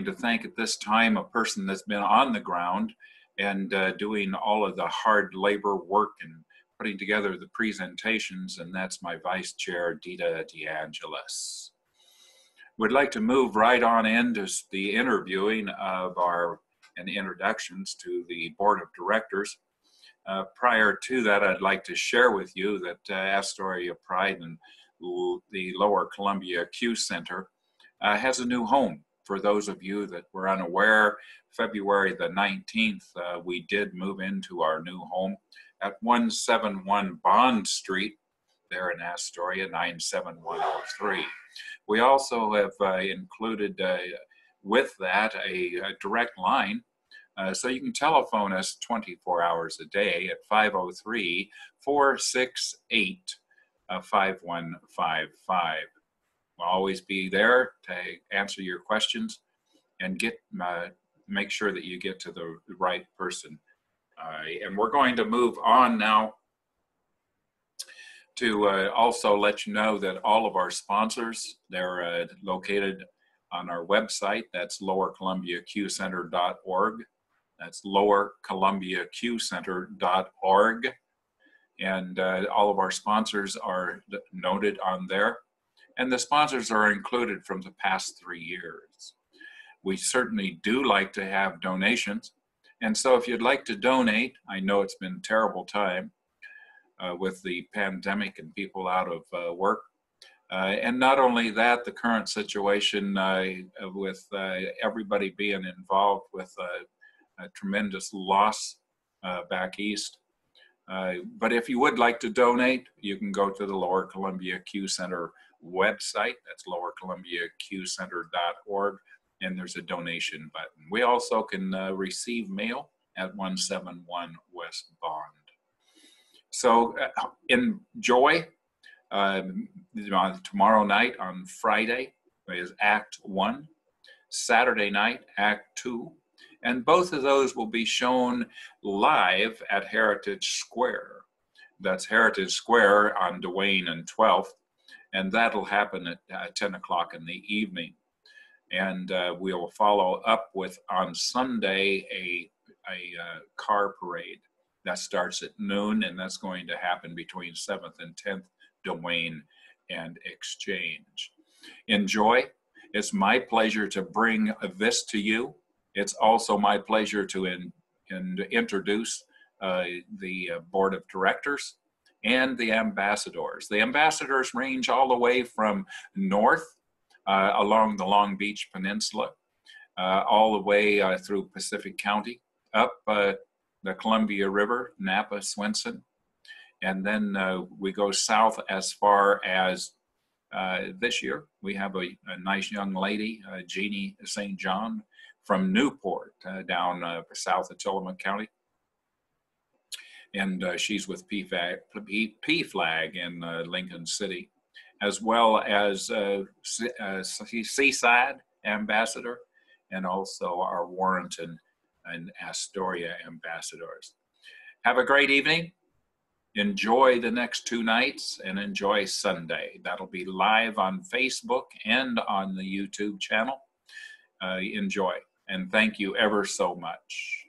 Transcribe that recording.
to thank at this time a person that's been on the ground and uh, doing all of the hard labor work and putting together the presentations, and that's my vice chair, Dita DeAngelis. We'd like to move right on into the interviewing of our and introductions to the board of directors. Uh, prior to that, I'd like to share with you that uh, Astoria Pride and the Lower Columbia Q Center uh, has a new home. For those of you that were unaware, February the 19th, uh, we did move into our new home at 171 Bond Street there in Astoria, 97103. We also have uh, included uh, with that a, a direct line uh, so you can telephone us 24 hours a day at 503 468 uh, 5155. We'll always be there to answer your questions and get uh, make sure that you get to the right person. Uh, and we're going to move on now to uh, also let you know that all of our sponsors, they're uh, located on our website. That's lowercolumbiaqcenter.org. That's lowercolumbiaqcenter.org. And uh, all of our sponsors are noted on there. And the sponsors are included from the past three years. We certainly do like to have donations. And so if you'd like to donate, I know it's been a terrible time uh, with the pandemic and people out of uh, work. Uh, and not only that, the current situation uh, with uh, everybody being involved with uh, a tremendous loss back east. But if you would like to donate, you can go to the Lower Columbia Q Center website. That's lowercolumbiaqcenter.org, and there's a donation button. We also can receive mail at 171 West Bond. So uh, enjoy. Um, tomorrow night on Friday is Act One. Saturday night, Act Two. And both of those will be shown live at Heritage Square. That's Heritage Square on Duane and 12th. And that'll happen at uh, 10 o'clock in the evening. And uh, we'll follow up with on Sunday a, a uh, car parade that starts at noon, and that's going to happen between 7th and 10th, Duane and Exchange. Enjoy. It's my pleasure to bring this to you. It's also my pleasure to in, in, introduce uh, the uh, board of directors and the ambassadors. The ambassadors range all the way from north uh, along the Long Beach Peninsula, uh, all the way uh, through Pacific County, up uh, the Columbia River, Napa, Swenson. And then uh, we go south as far as this year. We have a, a nice young lady, Jeannie St. John, from Newport uh, down uh, south of Tillamook County. And uh, she's with PFLAG, PFLAG in Lincoln City, as well as Seaside Ambassador and also our Warrenton and Astoria ambassadors. Have a great evening. Enjoy the next two nights and enjoy Sunday. That'll be live on Facebook and on the YouTube channel. Uh, enjoy and thank you ever so much.